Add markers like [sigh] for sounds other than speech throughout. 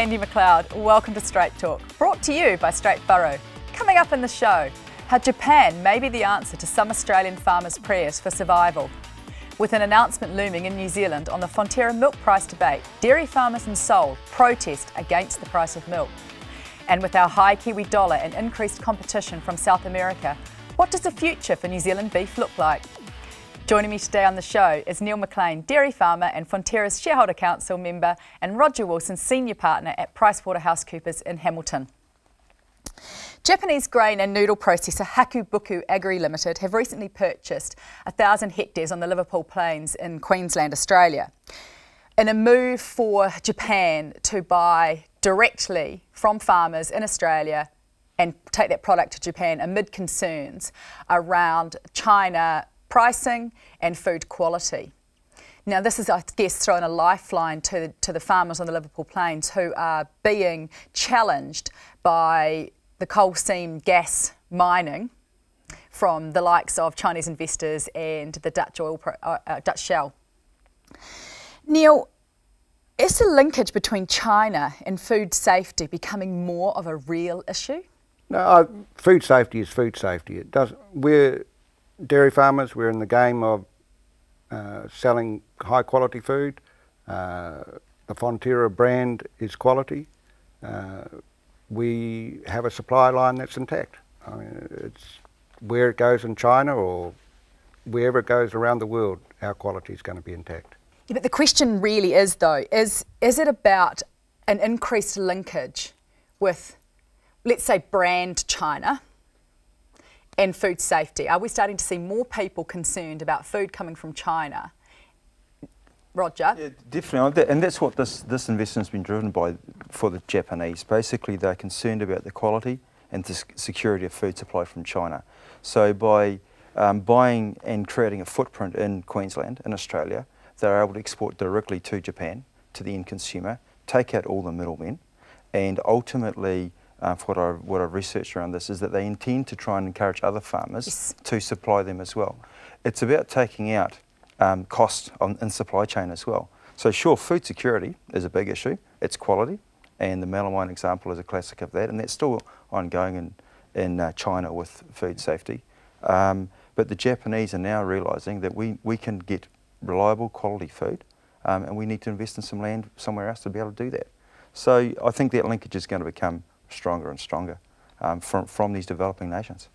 Mandi McLeod. Welcome to Straight Talk, brought to you by Straight Furrow. Coming up in the show, how Japan may be the answer to some Australian farmers' prayers for survival. With an announcement looming in New Zealand on the Fonterra milk price debate, dairy farmers in Seoul protest against the price of milk. And with our high Kiwi dollar and increased competition from South America, what does the future for New Zealand beef look like? Joining me today on the show is Neil McLean, dairy farmer and Fonterra's Shareholder Council member, and Roger Wilson, senior partner at PricewaterhouseCoopers in Hamilton. Japanese grain and noodle processor Hakubaku Agri Limited have recently purchased 1,000 hectares on the Liverpool Plains in Queensland, Australia. In a move for Japan to buy directly from farmers in Australia and take that product to Japan amid concerns around China pricing and food quality. Now, this is, I guess, throwing a lifeline to, to the farmers on the Liverpool Plains who are being challenged by the coal seam gas mining from the likes of Chinese investors and the Dutch oil uh, uh, Dutch Shell. Neil, is the linkage between China and food safety becoming more of a real issue? No, food safety is food safety. It does. We're dairy farmers. We're in the game of uh, selling high quality food. Uh, the Fonterra brand is quality. Uh, we have a supply line that's intact. I mean, it's where it goes in China or wherever it goes around the world, our quality is going to be intact. Yeah, but the question really is, though, is is it about an increased linkage with, let's say, brand China and food safety? Are we starting to see more people concerned about food coming from China Roger. Yeah, definitely, and that's what this, this investment's been driven by for the Japanese. Basically, they're concerned about the quality and the security of food supply from China. So by um, buying and creating a footprint in Queensland, in Australia, they're able to export directly to Japan, to the end consumer, take out all the middlemen, and ultimately, uh, what, I, what I've researched around this is that they intend to try and encourage other farmers yes. to supply them as well. It's about taking out um, cost on, in supply chain as well. So sure, food security is a big issue. It's quality, and the melamine example is a classic of that, and that's still ongoing in, in uh, China with food safety. Um, but the Japanese are now realising that we, we can get reliable quality food, um, and we need to invest in some land somewhere else to be able to do that. So I think that linkage is going to become stronger and stronger um, from, from these developing nations.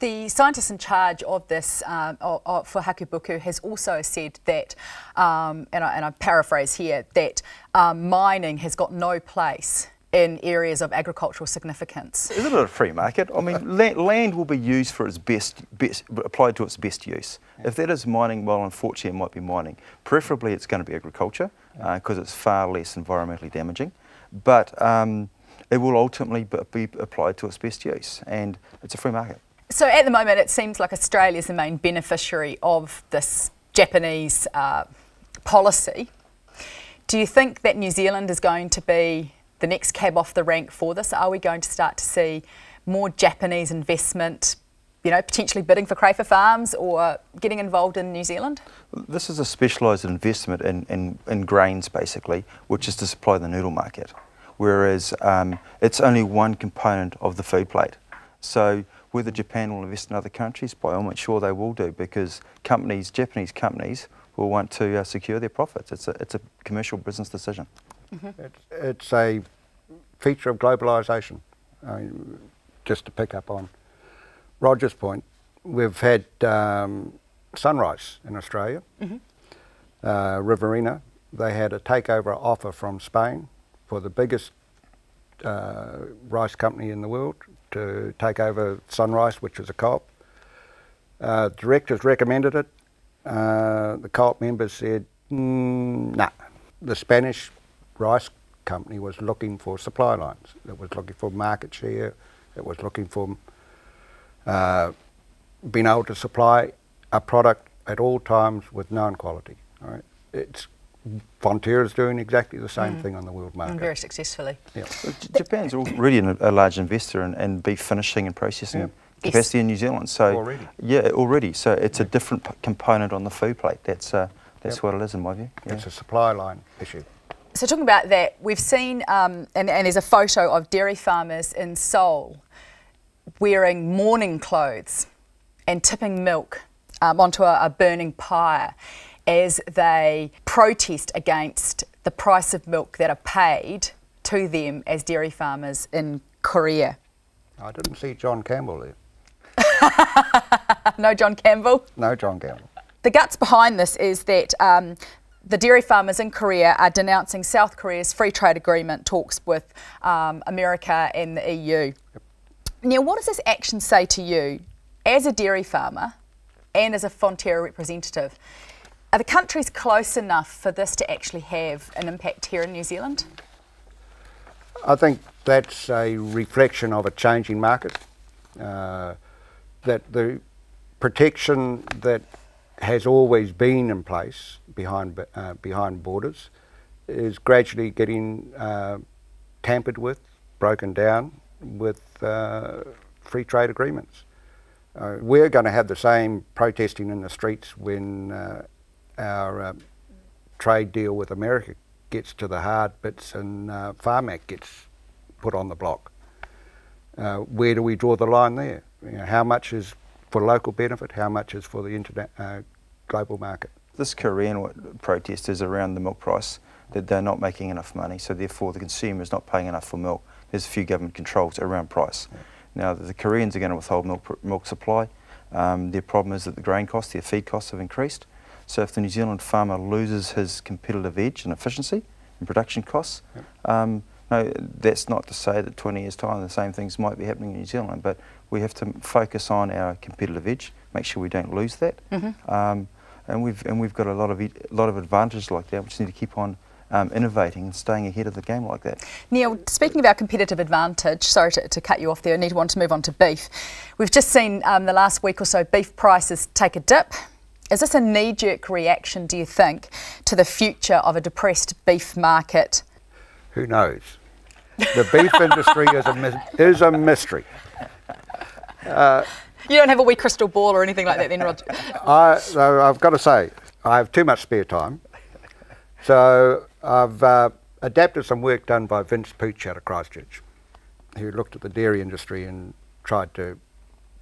The scientist in charge of this um, for Hakubaku has also said that, um, and, I, and, I, paraphrase here, that um, mining has got no place in areas of agricultural significance. Isn't it a free market? I mean, land, land, will be used for its best, best, applied to its best use. Yeah. If that is mining, well, unfortunately, it might be mining. Preferably, it's going to be agriculture because yeah. uh, it's far less environmentally damaging. But um, it will ultimately be applied to its best use, and it's a free market. So at the moment, it seems like Australia is the main beneficiary of this Japanese uh, policy. Do you think that New Zealand is going to be the next cab off the rank for this? Are we going to start to see more Japanese investment, you know, potentially bidding for Crafar Farms or getting involved in New Zealand? This is a specialised investment in, in, in, grains, basically, which is to supply the noodle market, whereas um, it's only one component of the food plate. So whether Japan will invest in other countries, by all means, sure they will do because companies, Japanese companies, will want to uh, secure their profits. It's a, it's a commercial business decision. Mm -hmm. it's, it's, a feature of globalisation. I mean, just to pick up on Roger's point, we've had um, SunRice in Australia, mm -hmm. uh, Riverina. They had a takeover offer from Spain for the biggest uh, rice company in the world to take over SunRice, which was a co-op. Uh, directors recommended it. Uh, the co-op members said, mm, nah. The Spanish rice company was looking for supply lines. It was looking for market share. It was looking for uh, being able to supply a product at all times with known quality. Right? It's Fonterra is doing exactly the same mm. thing on the world market. And very successfully. Yeah. Japan's already a large investor in, in beef finishing and processing yeah. capacity yes. in New Zealand. So already. Yeah, already. So it's a different component on the food plate. That's uh, that's yep. what it is in my view. Yeah. It's a supply line issue. So talking about that, we've seen, um, and, and there's a photo of dairy farmers in Seoul wearing mourning clothes and tipping milk um, onto a, a burning pyre as they protest against the price of milk that are paid to them as dairy farmers in Korea. I didn't see John Campbell there. [laughs] no John Campbell? No John Campbell. The guts behind this is that um, the dairy farmers in Korea are denouncing South Korea's free trade agreement talks with um, America and the EU. Yep. Neil, what does this action say to you as a dairy farmer and as a Fonterra representative? Are the countries close enough for this to actually have an impact here in New Zealand? I think that's a reflection of a changing market. Uh, that the protection that has always been in place behind uh, behind borders is gradually getting uh, tampered with, broken down with uh, free trade agreements. Uh, we're going to have the same protesting in the streets when uh, our uh, trade deal with America gets to the hard bits and uh, gets put on the block. Uh, where do we draw the line there? You know, how much is for local benefit? How much is for the internet, uh, global market? This Korean protest is around the milk price, that they're not making enough money, so therefore the consumer is not paying enough for milk. There's a few government controls around price. Yeah. Now, the Koreans are going to withhold milk, milk supply. Um, their problem is that the grain costs, their feed costs have increased. So if the New Zealand farmer loses his competitive edge and efficiency and production costs, um, no, that's not to say that 20 years' time the same things might be happening in New Zealand, but we have to focus on our competitive edge, make sure we don't lose that. Mm -hmm. um, and we've and we've got a lot of a lot of advantages like that. We just need to keep on um, innovating and staying ahead of the game like that. Neil, speaking of our competitive advantage, sorry to, to cut you off there, I need to want to move on to beef. We've just seen um, the last week or so beef prices take a dip. Is this a knee-jerk reaction, do you think, to the future of a depressed beef market? Who knows? The beef industry is a, is a mystery. Uh, you don't have a wee crystal ball or anything like that then, Roger? I, I've got to say, I have too much spare time. So I've uh, adapted some work done by Vince Pooch out of Christchurch, who looked at the dairy industry and tried to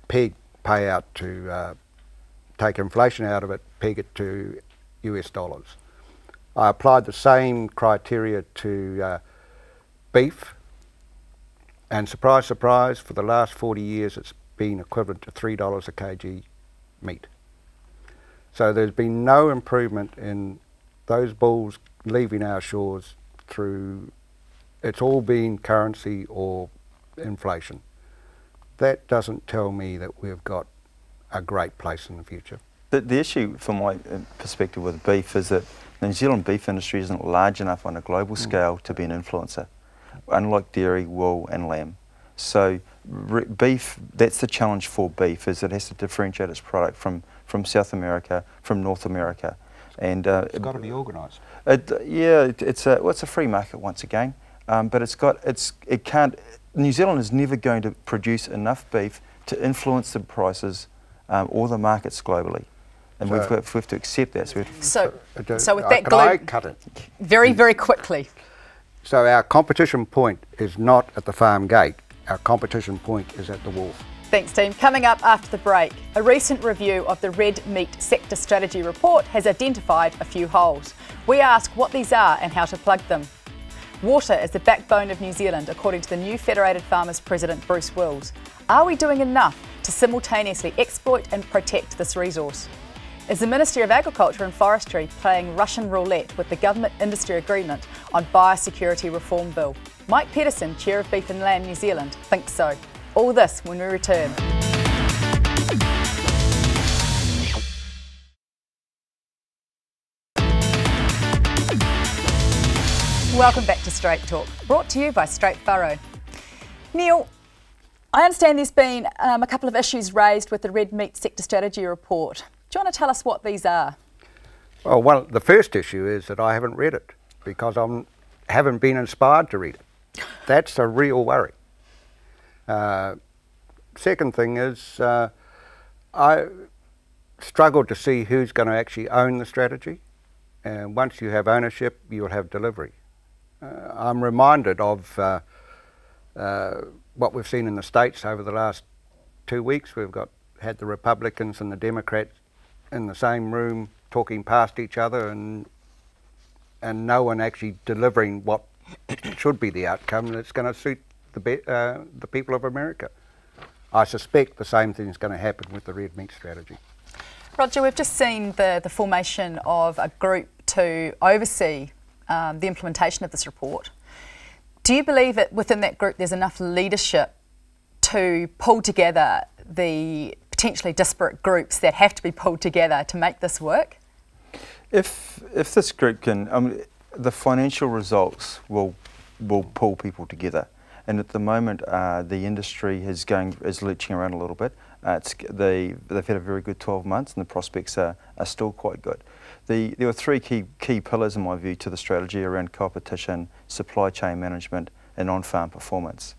peg payout to uh, take inflation out of it, peg it to US dollars. I applied the same criteria to uh, beef, and surprise, surprise, for the last 40 years it's been equivalent to $3 a kg meat. So there's been no improvement in those bulls leaving our shores through, it's all been currency or inflation. That doesn't tell me that we've got a great place in the future. The, the issue, from my uh, perspective with beef, is that the New Zealand beef industry isn't large enough on a global mm. scale to be an influencer, unlike dairy, wool, and lamb. So beef, that's the challenge for beef, is it has to differentiate its product from, from South America, from North America. And uh, it's got to be organised. yeah, it, it's a well, it's a free market once again, um, but it's got it's it can't. New Zealand is never going to produce enough beef to influence the prices um, or the markets globally. And so we've, got, we have to accept that. So, so, so, with that glue, cut it? Very, very quickly. So our competition point is not at the farm gate. Our competition point is at the wharf. Thanks, team. Coming up after the break, a recent review of the Red Meat Sector Strategy Report has identified a few holes. We ask what these are and how to plug them. Water is the backbone of New Zealand, according to the new Federated Farmers President Bruce Wills. Are we doing enough to simultaneously exploit and protect this resource? Is the Ministry of Agriculture and Forestry playing Russian roulette with the government industry agreement on biosecurity reform bill? Mike Petersen, Chair of Beef and Lamb New Zealand, thinks so. All this when we return. Welcome back to Straight Talk, brought to you by Straight Furrow. Neil, I understand there's been um, a couple of issues raised with the Red Meat Sector Strategy Report. Do you want to tell us what these are? Well, well, the first issue is that I haven't read it because I haven't been inspired to read it. That's a real worry. Uh, second thing is uh, I struggle to see who's going to actually own the strategy. And once you have ownership, you'll have delivery. Uh, I'm reminded of uh, uh, what we've seen in the States over the last two weeks. We've got had the Republicans and the Democrats in the same room talking past each other and and no one actually delivering what [coughs] should be the outcome that's going to suit the, uh, the people of America. I suspect the same thing is going to happen with the red meat strategy. Roger, we've just seen the, the formation of a group to oversee um, the implementation of this report. Do you believe that within that group there's enough leadership to pull together the potentially disparate groups that have to be pulled together to make this work? If if this group can, the financial results will will pull people together. And at the moment, uh, the industry is going is leeching around a little bit. Uh, they they've had a very good 12 months, and the prospects are, are still quite good. The, there were three key key pillars, in my view, to the strategy around competition, supply chain management, and on-farm performance.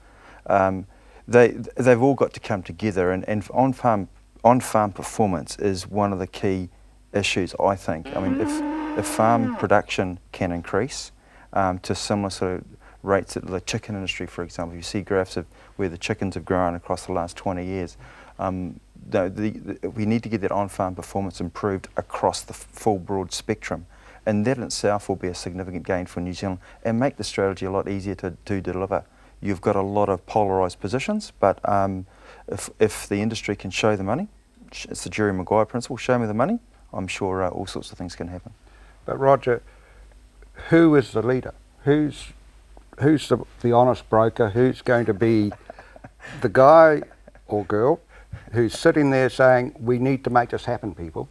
Um, they they've all got to come together, and, and on-farm on-farm performance is one of the key issues, I think. I mean, if, if farm production can increase um, to similar sort of rates that the chicken industry, for example, you see graphs of where the chickens have grown across the last 20 years. Um, the, the, we need to get that on-farm performance improved across the full broad spectrum. And that in itself will be a significant gain for New Zealand and make the strategy a lot easier to, to deliver. You've got a lot of polarised positions, but um, if, if the industry can show the money, it's the Jerry Maguire principle, show me the money, I'm sure uh, all sorts of things can happen. But Roger, who is the leader? Who's who's the, the honest broker? Who's going to be the guy or girl who's sitting there saying, "We need to make this happen, people"?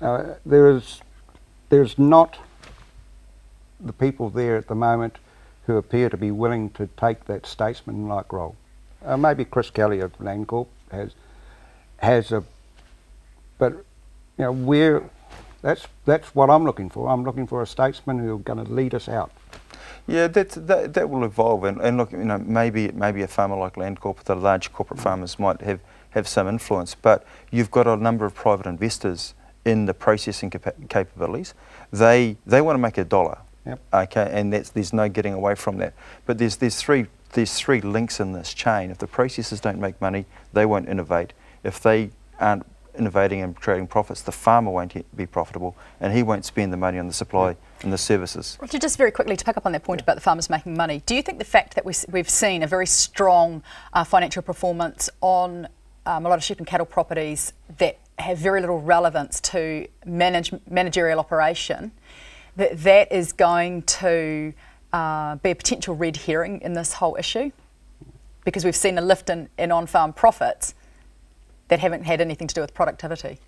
Uh, there is there's not the people there at the moment who appear to be willing to take that statesman-like role. Uh, maybe Chris Kelly of Landcorp has has a, but you know, we're, that's, that's what I'm looking for. I'm looking for a statesman who's going to lead us out. Yeah, that, that, that will evolve. And, and look, you know, maybe, maybe a farmer like Landcorp, the large corporate mm. farmers might have, have some influence, but you've got a number of private investors in the processing capa capabilities. They, they want to make a dollar. Yep. Okay, and that's, there's no getting away from that. But there's, there's, three, there's three links in this chain. If the processors don't make money, they won't innovate. If they aren't innovating and creating profits, the farmer won't be profitable and he won't spend the money on the supply and the services. Roger, just very quickly to pick up on that point about the farmers making money, do you think the fact that we've seen a very strong uh, financial performance on um, a lot of sheep and cattle properties that have very little relevance to manage, managerial operation, that that is going to uh, be a potential red herring in this whole issue? Because we've seen a lift in, in on-farm profits that haven't had anything to do with productivity?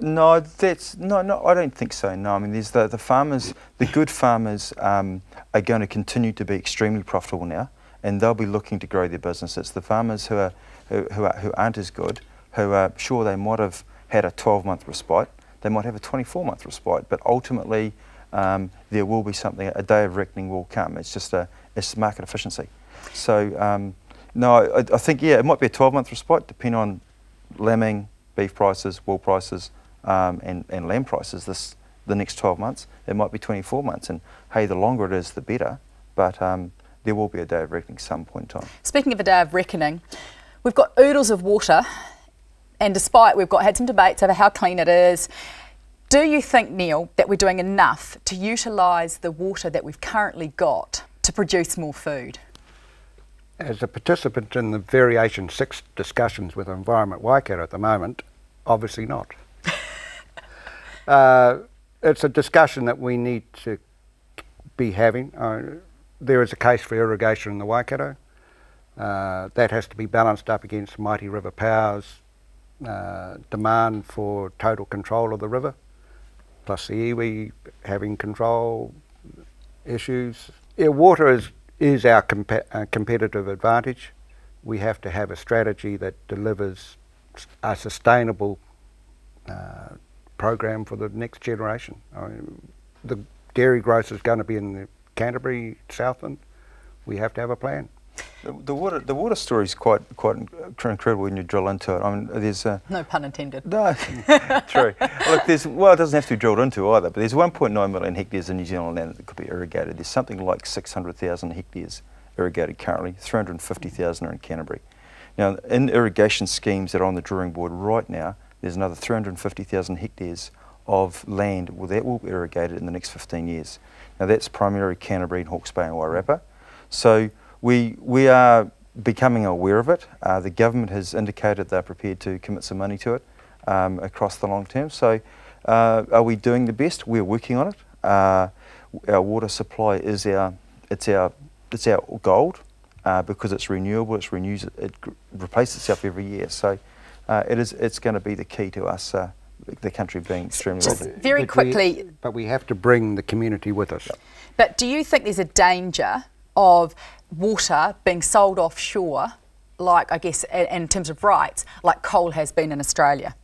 No, that's no, no. I don't think so. No, I mean, there's the the farmers, the good farmers, um, are going to continue to be extremely profitable now, and they'll be looking to grow their businesses. The farmers who are who who, are, who aren't as good, who are sure they might have had a 12-month respite, they might have a 24-month respite, but ultimately um, there will be something. A day of reckoning will come. It's just a it's market efficiency. So um, no, I, I think yeah, it might be a 12-month respite, depending on lambing, beef prices, wool prices, um, and, and lamb prices this the next 12 months. It might be 24 months, and hey, the longer it is, the better. But um, there will be a day of reckoning some point in time. Speaking of a day of reckoning, we've got oodles of water, and despite we've got had some debates over how clean it is. Do you think, Neil, that we're doing enough to utilise the water that we've currently got to produce more food? as a participant in the Variation 6 discussions with Environment Waikato at the moment, obviously not. Uh, it's a discussion that we need to be having. Uh, there is a case for irrigation in the Waikato. Uh, that has to be balanced up against Mighty River Power's uh, demand for total control of the river, plus the iwi having control issues. Yeah, water is is our comp uh, competitive advantage. We have to have a strategy that delivers a sustainable uh, program for the next generation. I mean, the dairy growth is going to be in the Canterbury, Southland. We have to have a plan. The, the water, the water story is quite, quite incredible when you drill into it. I mean, there's a, no pun intended. No, [laughs] true. Look, there's well, it doesn't have to be drilled into either. But there's 1.9 million hectares in New Zealand land that could be irrigated. There's something like 600,000 hectares irrigated currently. 350,000 are in Canterbury. Now, in irrigation schemes that are on the drawing board right now, there's another 350,000 hectares of land that will be irrigated in the next 15 years. Now, that's primarily Canterbury and Hawke's Bay and Wairarapa. So we, we are becoming aware of it. Uh, the government has indicated they're prepared to commit some money to it um, across the long term. So uh, are we doing the best? We're working on it. Uh, our water supply is our, it's our, it's our gold uh, because it's renewable, it's renews, it replaces itself every year. So uh, it is, it's going to be the key to us uh, the country being extremely Just very but quickly. We, but we have to bring the community with us. But do you think there's a danger of water being sold offshore, like I guess in terms of rights, like coal has been in Australia?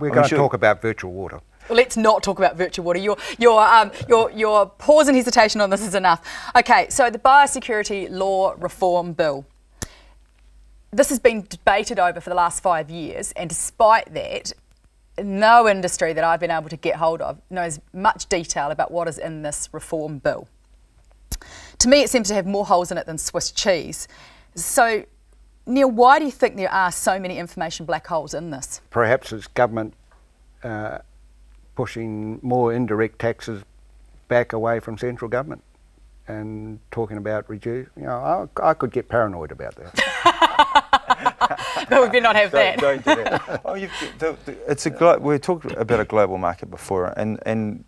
We're going to talk about virtual water. Well, let's not talk about virtual water. Your, your, um, your, your pause and hesitation on this is enough. Okay, so the Biosecurity Law Reform Bill. This has been debated over for the last five years, and despite that, no industry that I've been able to get hold of knows much detail about what is in this reform bill. To me, it seems to have more holes in it than Swiss cheese. So, Neil, why do you think there are so many information black holes in this? Perhaps it's government uh, pushing more indirect taxes back away from central government and talking about reduce. You know, I, I could get paranoid about that. [laughs] [laughs] but we did not have don't, that. Don't do that. [laughs] oh, the, the, it's a we talked about a global market before, and and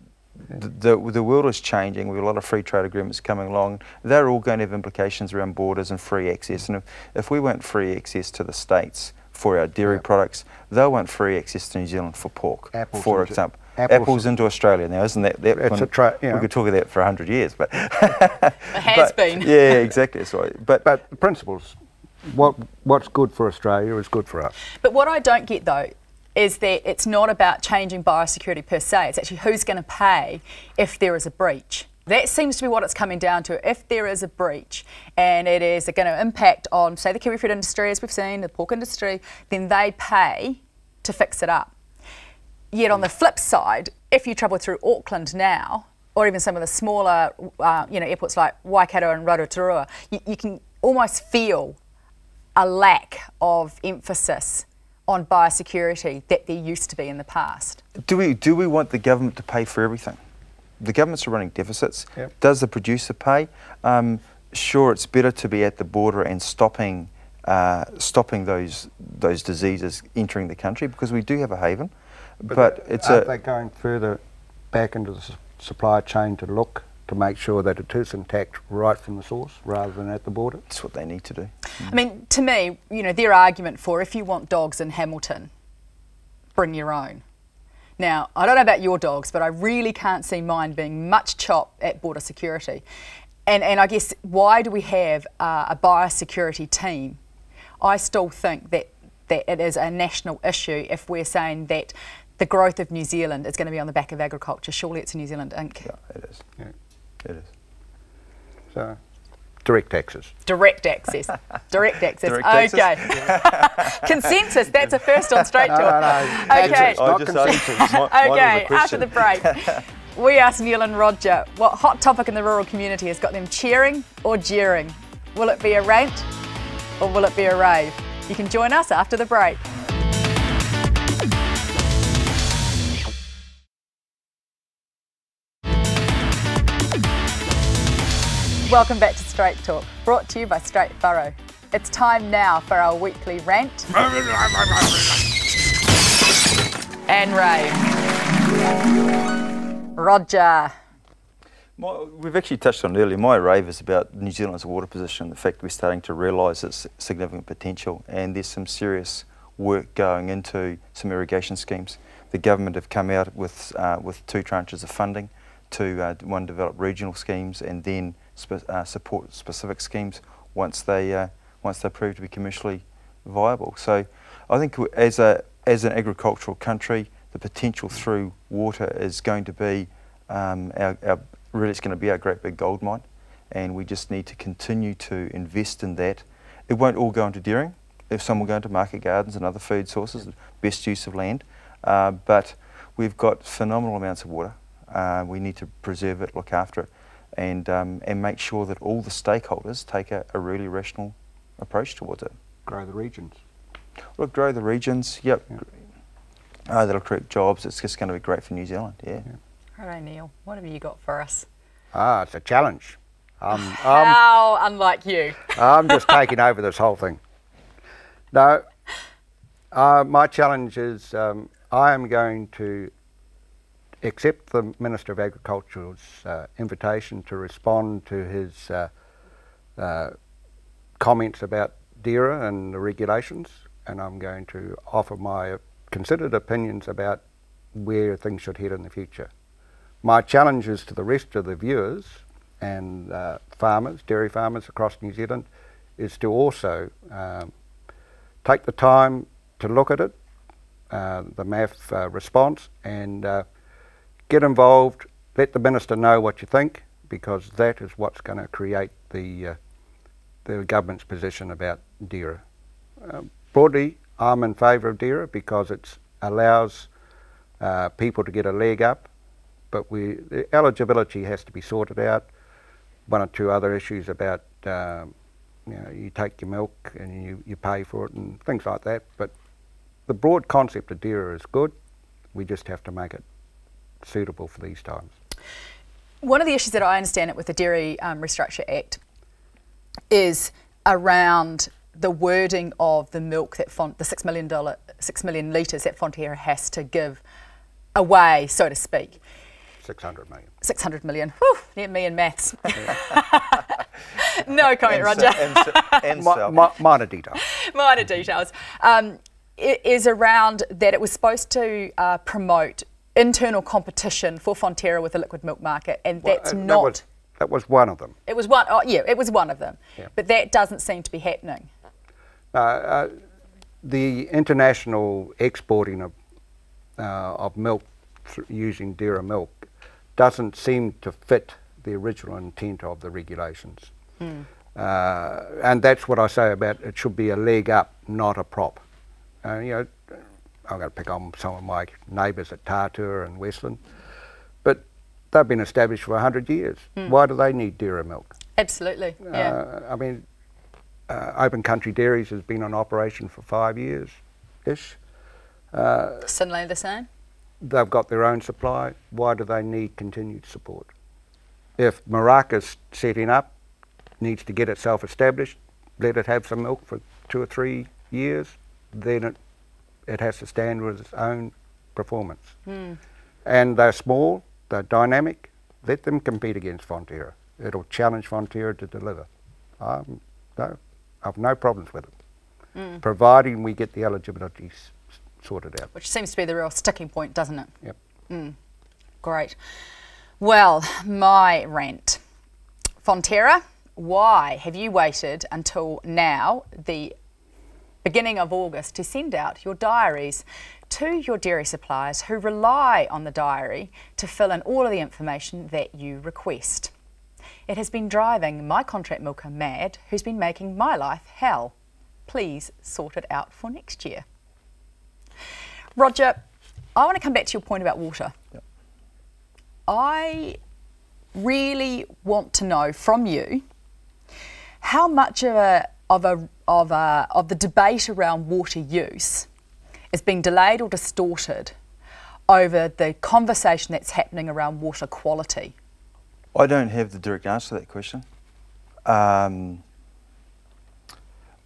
the, the world is changing. We have a lot of free trade agreements coming along. They're all going to have implications around borders and free access. And if, if we want free access to the States for our dairy yep. products, they'll want free access to New Zealand for pork, apples for example. Apples, apples, into Australia now, isn't that? that it's a tra- We could talk of that for 100 years. but [laughs] It has but, been. Yeah, exactly. That's right. But, but the principles, what, what's good for Australia is good for us. But what I don't get, though, is that it's not about changing biosecurity per se, it's actually who's going to pay if there is a breach. That seems to be what it's coming down to. If there is a breach and it is going to impact on, say, the kiwi fruit industry, as we've seen, the pork industry, then they pay to fix it up. Yet on the flip side, if you travel through Auckland now, or even some of the smaller, uh, you know, airports like Waikato and Rotorua, you, you can almost feel a lack of emphasis on biosecurity that there used to be in the past. Do we, do we want the government to pay for everything? The governments are running deficits. Yep. Does the producer pay? Um, sure, it's better to be at the border and stopping, uh, stopping those, those diseases entering the country because we do have a haven. But, but it's are they going further back into the supply chain to look to make sure that it is intact right from the source rather than at the border. That's what they need to do. Mm. I mean, to me, you know, their argument for if you want dogs in Hamilton, bring your own. Now, I don't know about your dogs, but I really can't see mine being much chop at border security. And, and I guess why do we have uh, a biosecurity team? I still think that, that it is a national issue if we're saying that the growth of New Zealand is going to be on the back of agriculture. Surely it's a New Zealand Inc. Yeah, it is. Yeah. It is. So, direct access. Direct access. Direct access. Direct okay. [laughs] consensus. That's a first on straight talk. No, no, no. Okay. Not consensus. okay. After the break. [laughs] We asked Neil and Roger what hot topic in the rural community has got them cheering or jeering. Will it be a rant or will it be a rave? You can join us after the break. Welcome back to Straight Talk, brought to you by Straight Furrow. It's time now for our weekly rant and rave. Roger. My, we've actually touched on earlier. My rave is about New Zealand's water position, the fact we're starting to realise its significant potential, and there's some serious work going into some irrigation schemes. The government have come out with, uh, with two tranches of funding to uh, one develop regional schemes and then spe uh, support specific schemes once they uh, once they prove to be commercially viable. So I think as a as an agricultural country, the potential through water is going to be um, our, our, really it's going to be our great big gold mine. and we just need to continue to invest in that. It won't all go into dairying. If some will go into market gardens and other food sources, best use of land. Uh, but we've got phenomenal amounts of water. Uh, we need to preserve it, look after it, and um, and make sure that all the stakeholders take a, a really rational approach towards it. Grow the regions. Look, grow the regions. Yep. Yeah. Uh, that'll create jobs. It's just going to be great for New Zealand. Yeah. All right, Neil, what have you got for us? Ah, it's a challenge. Um, I'm, [laughs] How unlike you. [laughs] I'm just taking over this whole thing. No, uh, my challenge is um, I am going to accept the Minister of Agriculture's uh, invitation to respond to his uh, uh, comments about DIRA and the regulations, and I'm going to offer my considered opinions about where things should head in the future. My challenge is to the rest of the viewers and uh, farmers, dairy farmers across New Zealand, is to also um, take the time to look at it, uh, the MAF uh, response, and uh, get involved. Let the minister know what you think, because that is what's going to create the uh, the government's position about DIRA. Uh, broadly, I'm in favour of DIRA because it allows uh, people to get a leg up, but we the eligibility has to be sorted out. One or two other issues about um, you know you take your milk and you, you pay for it and things like that. But the broad concept of DIRA is good. We just have to make it suitable for these times. One of the issues that I understand it with the Dairy um, Restructure Act is around the wording of the milk that Font, the six million dollar, six million litres that Fonterra has to give away, so to speak. 600 million. 600 million. Whew, near me and maths. [laughs] no comment, And Roger. so- and so- and Mi- so- minor details. Minor details. Um, i- is around that it was supposed to uh, promote internal competition for Fonterra with the liquid milk market, and Well, that's uh, that not. was- That was one of them. It was one. Oh, yeah, it was one of them. Yeah. But that doesn't seem to be happening. Uh, uh, the international exporting of, uh, of milk using DIRA milk doesn't seem to fit the original intent of the regulations. Uh, and that's what I say about it should be a leg up, not a prop. Uh, you know, I'm going to pick on some of my neighbours at Tatua and Westland, but they've been established for 100 years. Why do they need DIRA milk? Absolutely. Yeah. Uh, I mean, uh, Open Country Dairies has been on operation for five years ish. Similarly the same. They've got their own supply. Why do they need continued support? If Miraka's setting up needs to get itself established, let it have some milk for two or three years, then it, it has to stand with its own performance. And they're small, they're dynamic, let them compete against Fonterra. It'll challenge Fonterra to deliver. Um, no, I've no problems with it, providing we get the eligibility sorted out. Which seems to be the real sticking point, doesn't it? Yep. Great. Well, my rant. Fonterra, why have you waited until now, the beginning of August, to send out your diaries to your dairy suppliers who rely on the diary to fill in all of the information that you request? It has been driving my contract milker mad, who's been making my life hell. Please sort it out for next year. Roger, I want to come back to your point about water. I really want to know from you how much of a of a of a of the debate around water use is being delayed or distorted over the conversation that's happening around water quality. I don't have the direct answer to that question. Um,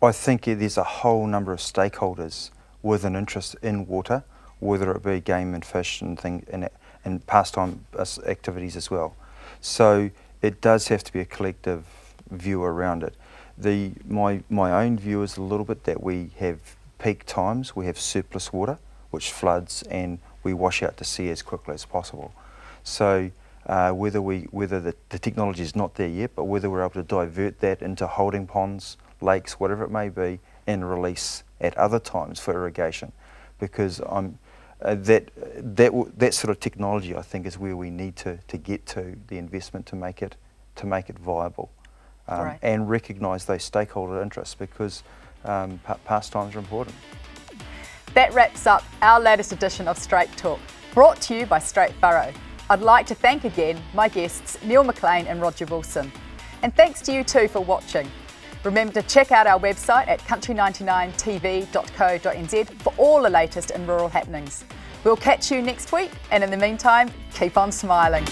I think there's a whole number of stakeholders with an interest in water, whether it be game and fish and thing and, and pastime activities as well. So it does have to be a collective view around it. The my my own view is a little bit that we have peak times, we have surplus water, which floods and we wash out to sea as quickly as possible. So uh, whether we whether the, the technology is not there yet, but whether we're able to divert that into holding ponds, lakes, whatever it may be, and release at other times for irrigation, because I'm uh, that that that sort of technology I think is where we need to, to get to the investment to make it to make it viable um, Right. and recognise those stakeholder interests because um, pa- pastimes are important. That wraps up our latest edition of Straight Talk, brought to you by Straight Furrow. I'd like to thank again my guests Neil McLean and Roger Wilson. And thanks to you too for watching. Remember to check out our website at country99tv.co.nz for all the latest in rural happenings. We'll catch you next week, and in the meantime, keep on smiling.